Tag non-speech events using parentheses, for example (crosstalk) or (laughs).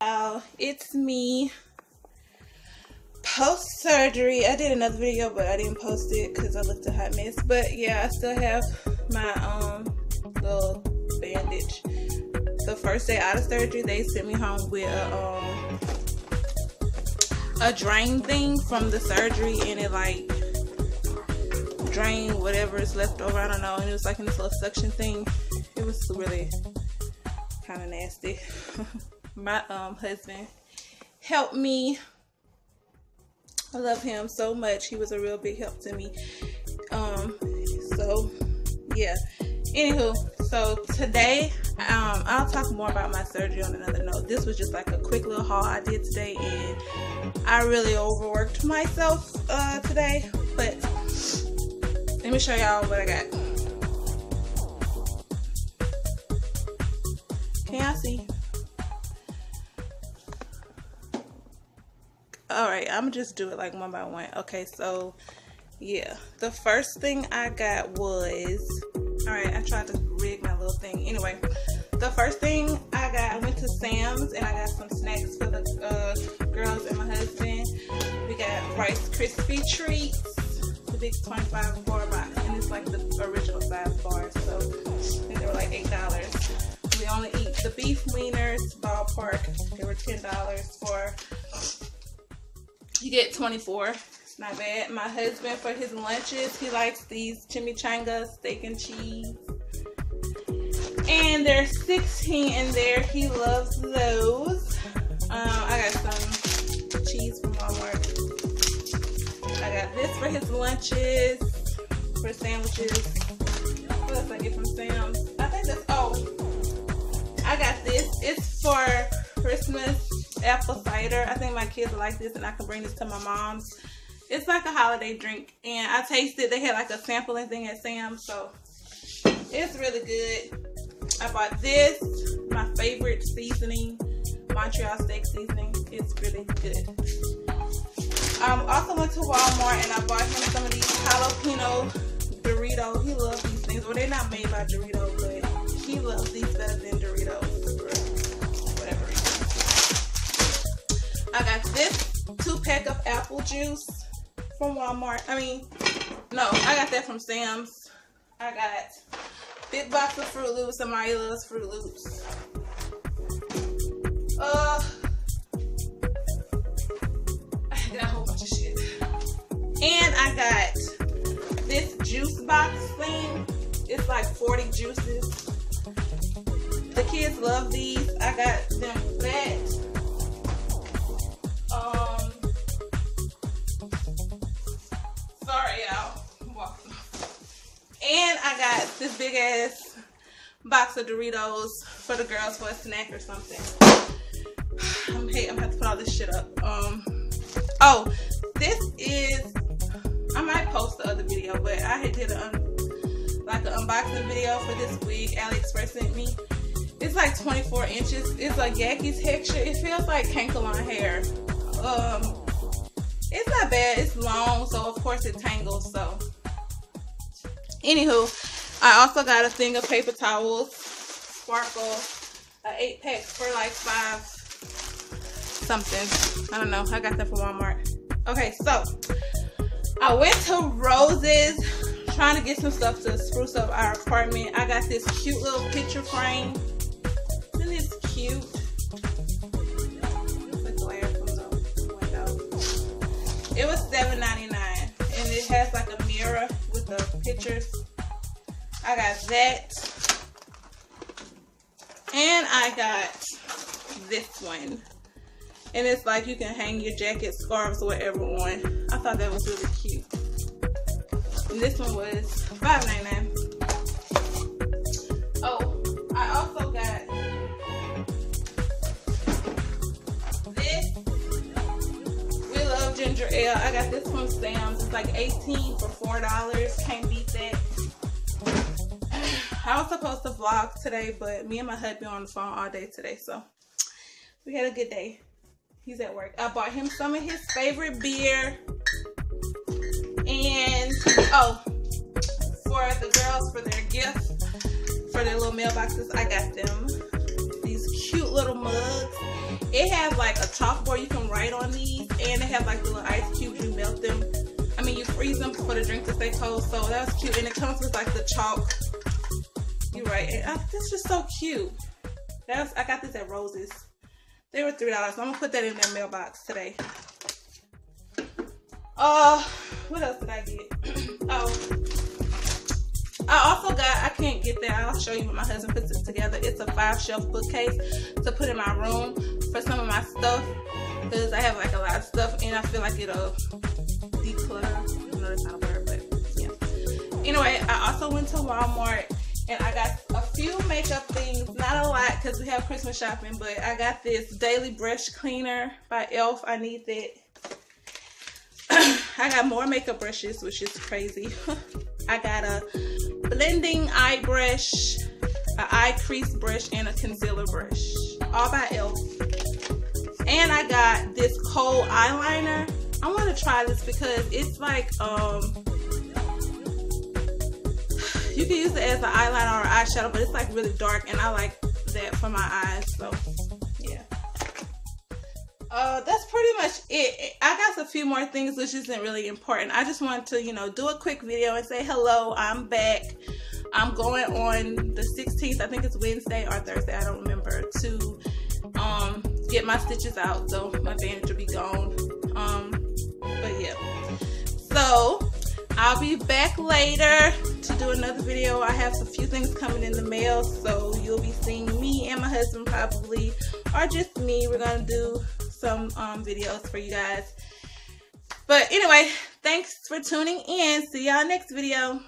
Wow, it's me. Post surgery. I did another video, but I didn't post it because I looked a hot mess. But yeah, I still have my um little bandage. The first day out of surgery, they sent me home with a um a drain thing from the surgery, and it like drain whatever is left over. I don't know. And it was like in this little suction thing. It was really kind of nasty. (laughs) My um husband helped me. I love him so much. He was a real big help to me. Um, so yeah. Anywho, so today um, I'll talk more about my surgery on another note. This was just like a quick little haul I did today, and I really overworked myself uh, today. But let me show y'all what I got. Can y'all see? Alright, I'm just do it like one by one. Okay, so yeah. The first thing I got was alright, I tried to rig my little thing. Anyway, the first thing I got, I went to Sam's and I got some snacks for the uh, girls and my husband. We got Rice Krispie treats, the big 25 bar box, and it's like the original size bar, so they were like $8. We only eat the beef wieners, ballpark. They were $10 for, you get 24 It's not bad. My husband, for his lunches, he likes these chimichangas, steak and cheese. And there's 16 in there. He loves those. Um, I got some cheese from Walmart. I got this for his lunches, for sandwiches. What else I get from Sam's? I think that's, oh, I got this. It's for Christmas apple cider. I think my kids like this and I can bring this to my mom's. It's like a holiday drink and I tasted, they had like a sampling thing at Sam's, so it's really good. I bought this, my favorite seasoning, Montreal steak seasoning. It's really good. Um, also went to Walmart and I bought him some of these jalapeno Doritos. He loves these things. Well, they're not made by Doritos, but he loves these better than Doritos I got this two pack of apple juice from Walmart. I mean, no, I got that from Sam's. I got big box of Froot Loops. Somebody loves Froot Loops. Uh, I got a whole bunch of shit. And I got this juice box thing. It's like 40 juices. The kids love these. I got them flat. Big ass box of Doritos for the girls for a snack or something. I'm hate I'm gonna have to put all this shit up. Um oh this is I might post the other video, but I had did a like an unboxing video for this wig AliExpress sent me. It's like 24 inches. It's a yaki texture. It feels like Kanekalon hair. Um, it's not bad. It's long, so of course it tangles. So, anywho, I also got a thing of paper towels, Sparkle, an eight pack for like five something. I don't know. I got that from Walmart. Okay, so I went to Rose's trying to get some stuff to spruce up our apartment. I got this cute little picture frame. Isn't this cute? It was $7.99 and it has like a mirror with the pictures. I got that. And I got this one. And it's like you can hang your jacket, scarves, or whatever on. I thought that was really cute. And this one was $5.99. Oh, I also got this. We love ginger ale. I got this from Sam's. It's like 18 for $4. Can't beat that. I was supposed to vlog today, but me and my husband on the phone all day today, so we had a good day. He's at work. I bought him some of his favorite beer. And, oh, for the girls, for their gift, for their little mailboxes, I got them these cute little mugs. it has like a chalkboard you can write on these, and they have like the little ice cubes. You melt them. I mean, you freeze them for the drink to stay cold. So that was cute, and it comes with like the chalk. Right, and this is so cute. That was I got this at Rose's. They were three dollars. So I'm gonna put that in their mailbox today. Uh, what else did I get? (clears throat) oh. I also got, I can't get that. I'll show you when my husband puts it together. It's a five shelf bookcase to put in my room for some of my stuff. Because I have like a lot of stuff and I feel like it'll declutter. I know that's not a word, but yeah. Anyway, I also went to Walmart makeup things. Not a lot because we have Christmas shopping, but I got this Daily Brush Cleaner by e.l.f. I need that. (clears throat) I got more makeup brushes, which is crazy. (laughs) I got a blending eye brush, an eye crease brush, and a concealer brush. All by e.l.f. And I got this kohl eyeliner. I want to try this because it's like, um, you can use it as an eyeliner or eyeshadow, but it's like really dark and I like that for my eyes. So yeah. uh, that's pretty much it. I got a few more things which isn't really important. I just wanted to, you know, do a quick video and say hello. I'm back. I'm going on the 16th. I think it's Wednesday or Thursday. I don't remember to um get my stitches out, so my bandage will be gone. Um, but yeah. So I'll be back later to do another video. I have a few things coming in the mail, so you'll be seeing me and my husband probably, or just me. We're gonna do some um, videos for you guys. But anyway, thanks for tuning in. See y'all next video.